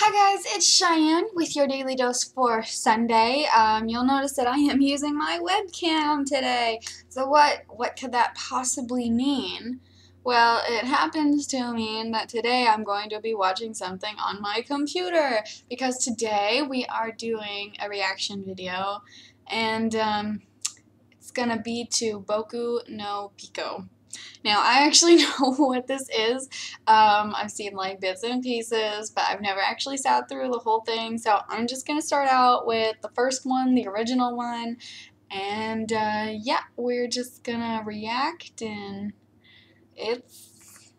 Hi guys, it's Cheyenne with your daily dose for Sunday. Um, you'll notice that I am using my webcam today. So what what could that possibly mean? Well, it happens to mean that today I'm going to be watching something on my computer because today we are doing a reaction video and um, it's gonna be to Boku no Pico. Now, I actually know what this is. Um, I've seen like bits and pieces, but I've never actually sat through the whole thing. So I'm just going to start out with the first one, the original one. And uh, yeah, we're just going to react, and it's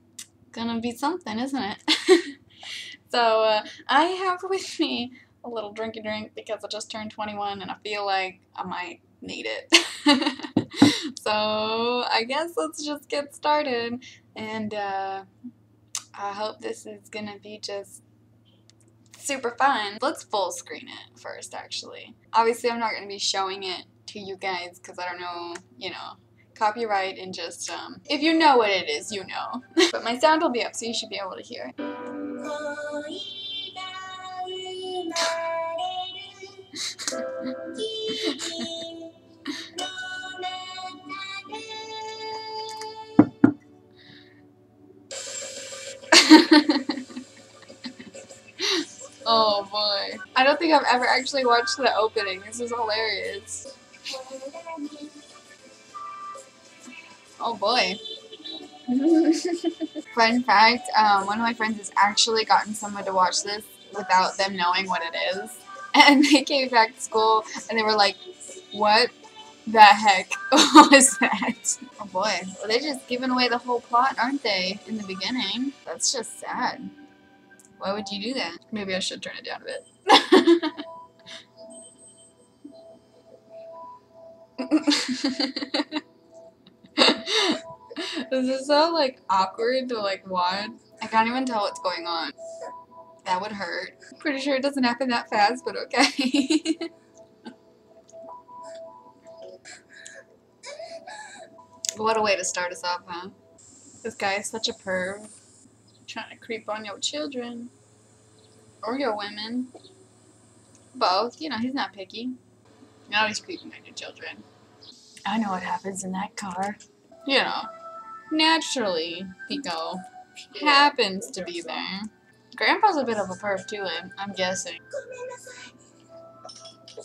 going to be something, isn't it? so uh, I have with me a little drinky drink because I just turned 21 and I feel like I might need it. so I guess let's just get started. And uh, I hope this is to be just super fun. Let's full screen it first, actually. Obviously, I'm not to be showing it to you guys because I don't know, you know, copyright and just, um, if you know what it is, you know. but my sound will be up, so you should be able to hear it. oh boy. I don't think I've ever actually watched the opening. This is hilarious. Oh boy. Fun fact, um, one of my friends has actually gotten someone to watch this without them knowing what it is. And they came back to school and they were like, what the heck was that? Oh boy. Well, they're just giving away the whole plot, aren't they, in the beginning? That's just sad. Why would you do that? Maybe I should turn it down a bit. this is so like awkward to like watch. I can't even tell what's going on. That would hurt. Pretty sure it doesn't happen that fast, but okay. what a way to start us off, huh? This guy is such a perv. Trying to creep on your children. Or your women. Both. You know, he's not picky. Now he's creeping on your children. I know what happens in that car. You know, naturally, Pico happens to be there. Grandpa's a bit of a perv too, I'm guessing.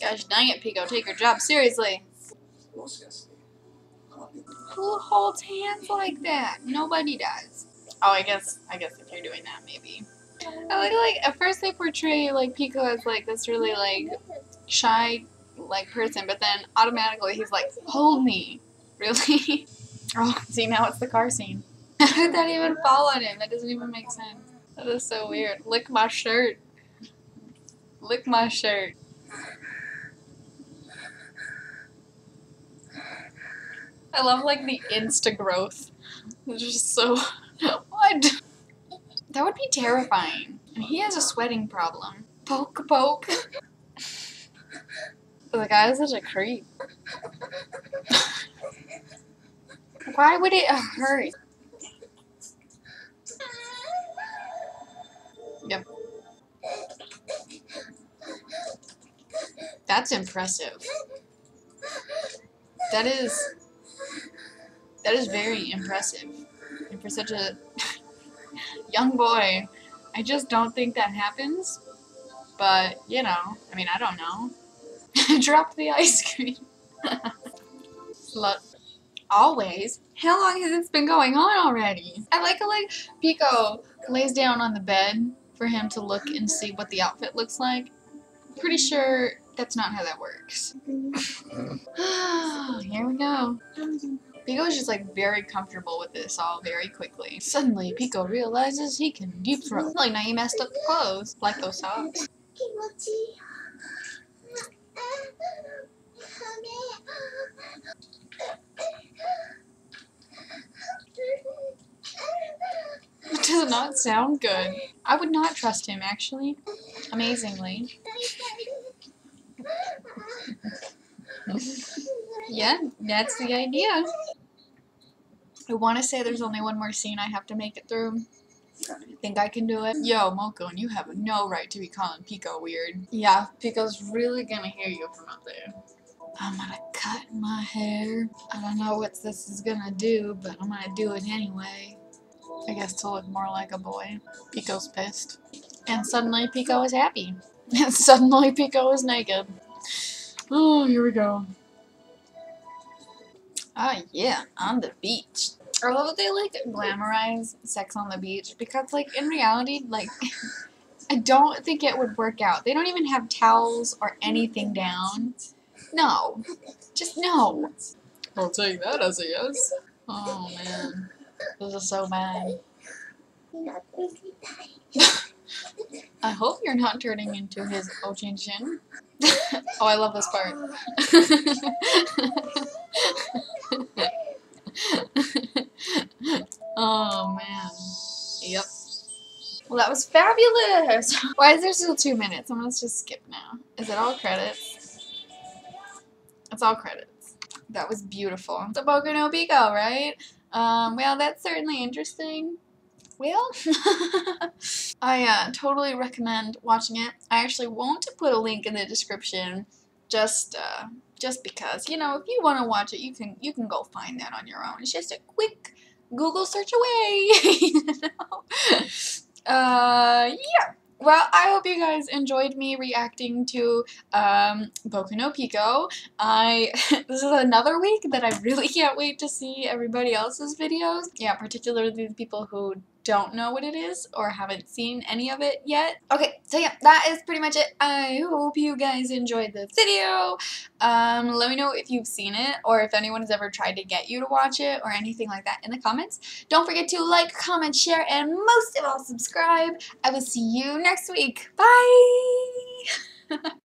Gosh dang it, Pico, take your job seriously. Who holds hands like that? Nobody does. Oh, I guess, I guess if you're doing that, maybe. I like, like, at first they portray, like, Pico as, like, this really, like, shy, like, person, but then automatically he's like, hold me. Really? oh, see, now it's the car scene. How did that even fall on him? That doesn't even make sense. That is so weird. Lick my shirt. Lick my shirt. I love like the insta growth. It's just so what? That would be terrifying. And he has a sweating problem. Poke poke. the guy is such a creep. Why would it hurt? Yep. That's impressive. That is that is very impressive. And for such a young boy, I just don't think that happens. But, you know, I mean, I don't know. Drop the ice cream. Look, always. How long has this been going on already? I like how, like, Pico lays down on the bed for him to look and see what the outfit looks like. Pretty sure that's not how that works. Here we go. Pico is just like very comfortable with this all very quickly. Suddenly, Pico realizes he can deep throat. Like now he messed up the clothes, like those socks. It does not sound good. I would not trust him, actually. Amazingly. yeah, that's the idea. I want to say there's only one more scene I have to make it through. You think I can do it? Yo, Moko, and you have no right to be calling Pico weird. Yeah, Pico's really gonna hear you from up there. I'm gonna cut my hair. I don't know what this is gonna do, but I'm gonna do it anyway. I guess to look more like a boy. Pico's pissed. And suddenly Pico is happy. And suddenly Pico is naked. Oh, here we go. Ah, yeah, on the beach. That they like glamorize sex on the beach because, like, in reality, like, I don't think it would work out. They don't even have towels or anything down. No. Just no. I'll take that as a yes. Oh, man. This is so bad. I hope you're not turning into his Ochin Shin. oh, I love this part. Was fabulous! Why is there still two minutes? I'm gonna just skip now. Is it all credits? It's all credits. That was beautiful. The Boku no Pico, right? Um, well, that's certainly interesting. Well, I uh, totally recommend watching it. I actually won't put a link in the description, just uh, just because you know if you want to watch it, you can you can go find that on your own. It's just a quick Google search away. you know? Uh, yeah. Well, I hope you guys enjoyed me reacting to um, Boku no Pico. I this is another week that I really can't wait to see everybody else's videos. Yeah, particularly the people who don't know what it is or haven't seen any of it yet. Okay, so yeah, that is pretty much it. I hope you guys enjoyed this video. Um, let me know if you've seen it or if anyone has ever tried to get you to watch it or anything like that in the comments. Don't forget to like, comment, share, and most of all, subscribe. I will see you next week. Bye!